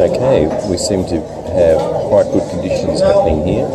Okay, we seem to have quite good conditions happening here.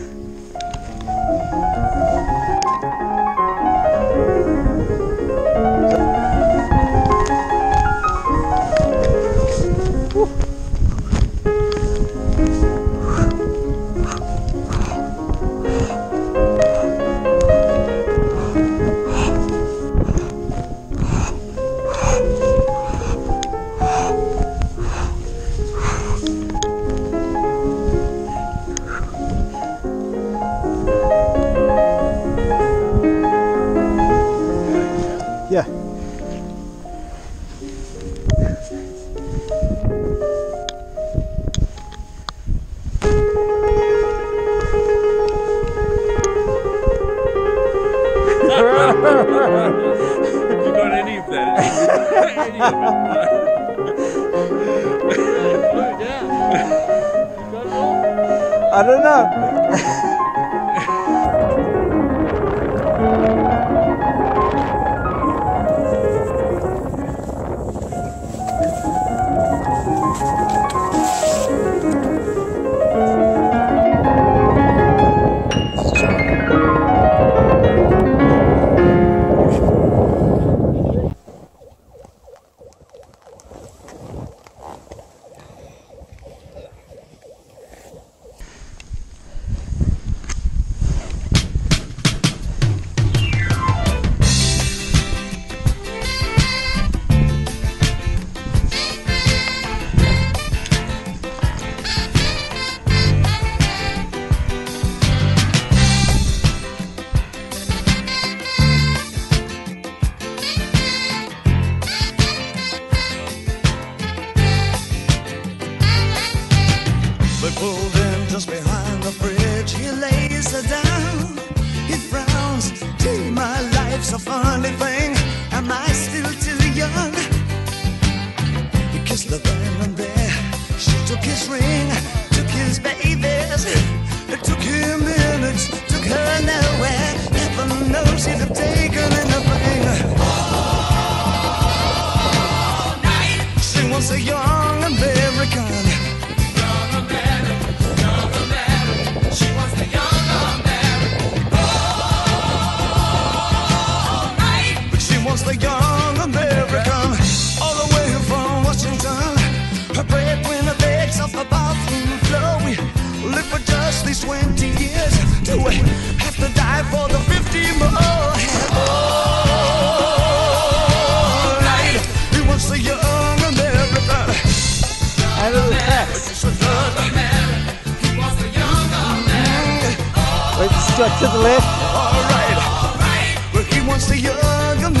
I don't know. Let's to the left. All right. Well, he wants the young American.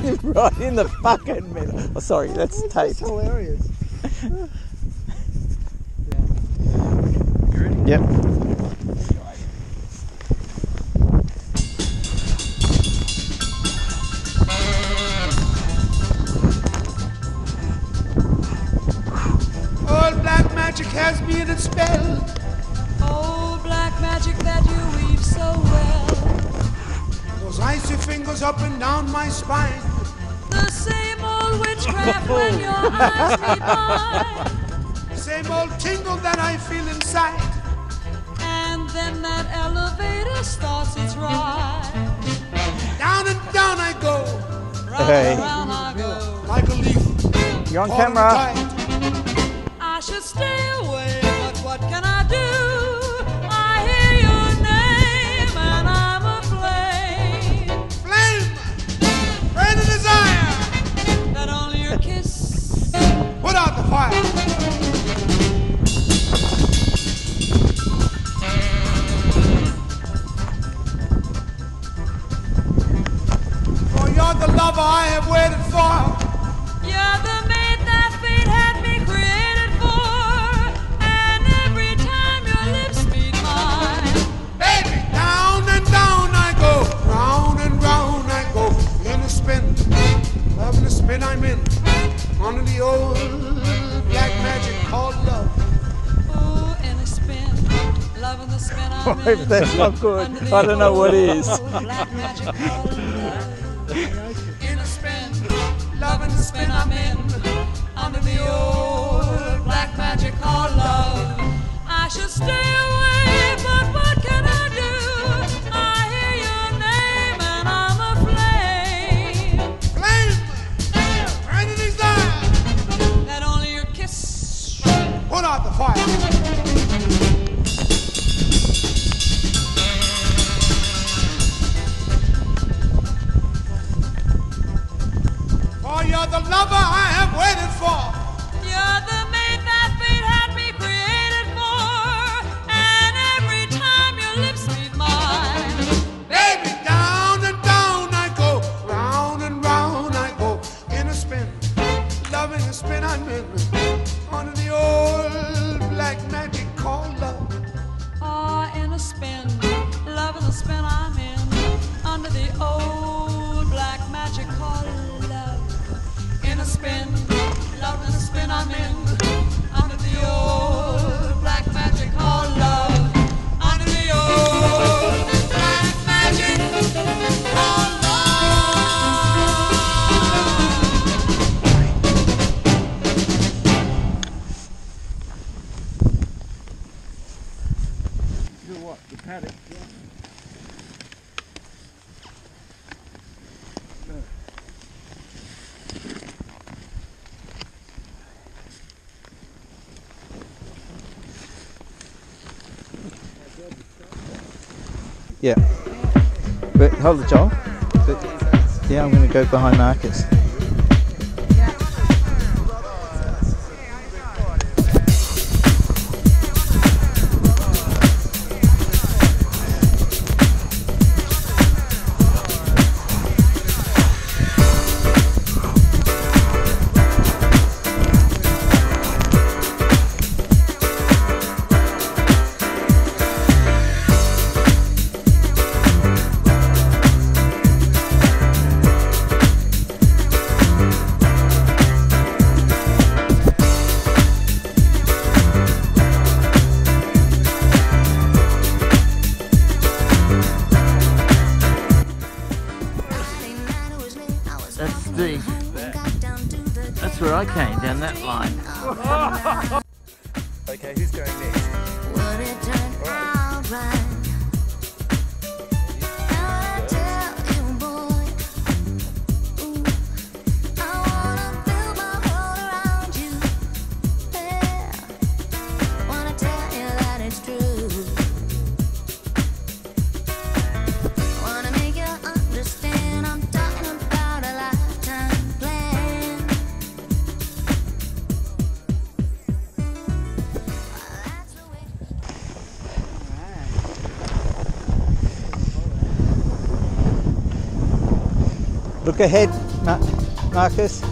right in the fucking middle. Oh, sorry, that's tape. hilarious. You ready? Yep. All black magic has me in its spell. Oh, black magic that you weave so well. Those icy fingers up and down my spine. The same old witchcraft oh. when your eyes meet mine. Same old tingle that I feel inside. And then that elevator starts its ride. Down and down I go, Round Hey. and round I go. like a leaf. You're on caught in the camera. I should stay loving I'm under the old black magic called love. oh, in a spin, loving the spin I'm If in. that's not good, Under I don't know what is. old Black magic called love. In a spin, loving the spin I'm in. Under the old black magic called love. I should stay you're the lover I have waited for. You're the mate that fate had me created for. And every time your lips meet mine, Baby, down and down I go, round and round I go, in a spin, loving the spin I'm in, under the old black magic called love. ah, in a spin, loving the spin I'm in. Under the old spin, the spin I'm in. Yeah. But hold the job. But, yeah, I'm going to go behind Marcus. That's. Where I came down that line. Okay, who's going next? Go ahead, Ma- Marcus.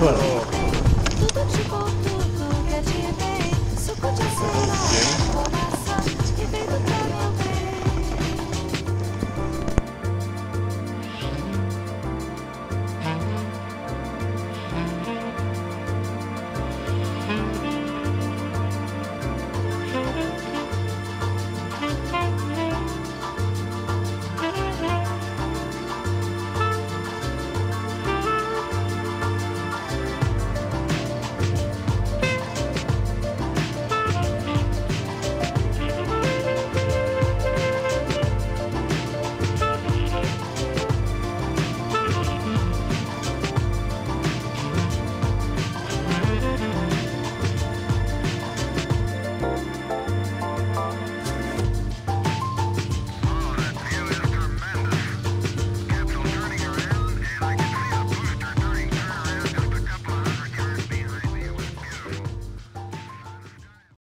そ了。